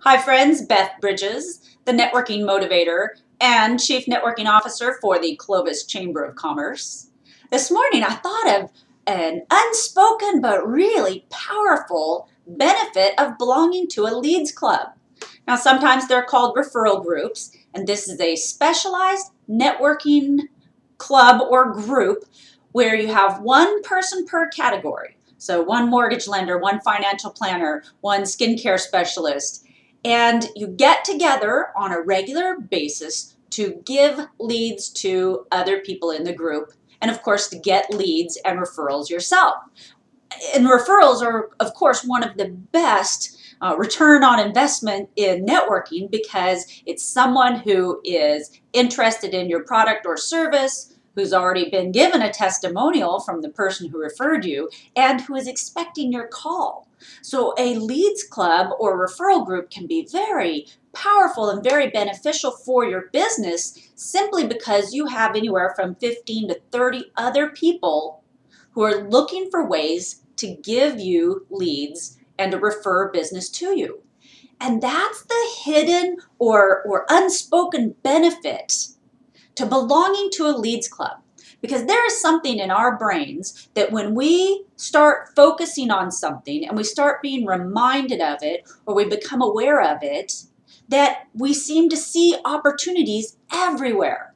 Hi friends, Beth Bridges, the Networking Motivator and Chief Networking Officer for the Clovis Chamber of Commerce. This morning I thought of an unspoken but really powerful benefit of belonging to a leads club. Now sometimes they're called referral groups and this is a specialized networking club or group where you have one person per category. So one mortgage lender, one financial planner, one skincare specialist, and you get together on a regular basis to give leads to other people in the group and of course to get leads and referrals yourself. And referrals are of course one of the best uh, return on investment in networking because it's someone who is interested in your product or service, who's already been given a testimonial from the person who referred you, and who is expecting your call. So a leads club or referral group can be very powerful and very beneficial for your business simply because you have anywhere from 15 to 30 other people who are looking for ways to give you leads and to refer business to you. And that's the hidden or, or unspoken benefit to belonging to a leads club. Because there is something in our brains that when we start focusing on something and we start being reminded of it or we become aware of it, that we seem to see opportunities everywhere.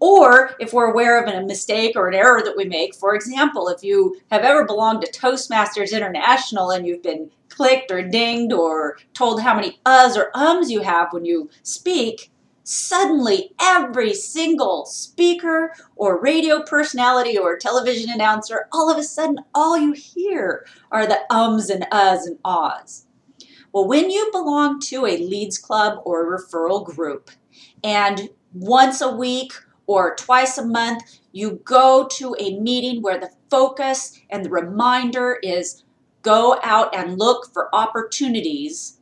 Or if we're aware of a mistake or an error that we make, for example, if you have ever belonged to Toastmasters International and you've been clicked or dinged or told how many uhs or ums you have when you speak, suddenly every single speaker or radio personality or television announcer, all of a sudden, all you hear are the ums and uhs and ahs. Well, when you belong to a leads club or a referral group, and once a week or twice a month, you go to a meeting where the focus and the reminder is go out and look for opportunities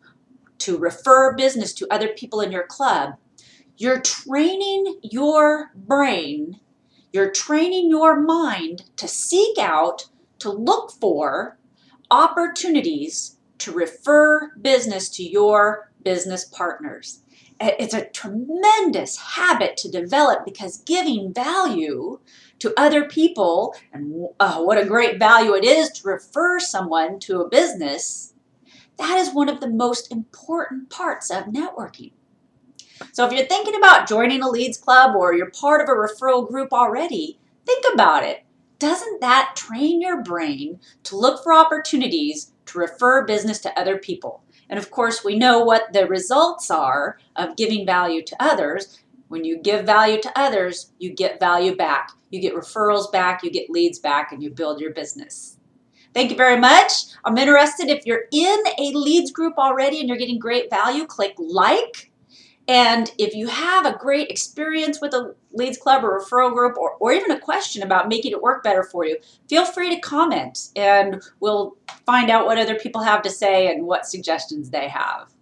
to refer business to other people in your club you're training your brain, you're training your mind to seek out, to look for opportunities to refer business to your business partners. It's a tremendous habit to develop because giving value to other people, and uh, what a great value it is to refer someone to a business, that is one of the most important parts of networking. So if you're thinking about joining a leads club or you're part of a referral group already, think about it. Doesn't that train your brain to look for opportunities to refer business to other people? And of course, we know what the results are of giving value to others. When you give value to others, you get value back. You get referrals back, you get leads back, and you build your business. Thank you very much. I'm interested if you're in a leads group already and you're getting great value, click like and if you have a great experience with a Leads Club or referral group, or, or even a question about making it work better for you, feel free to comment and we'll find out what other people have to say and what suggestions they have.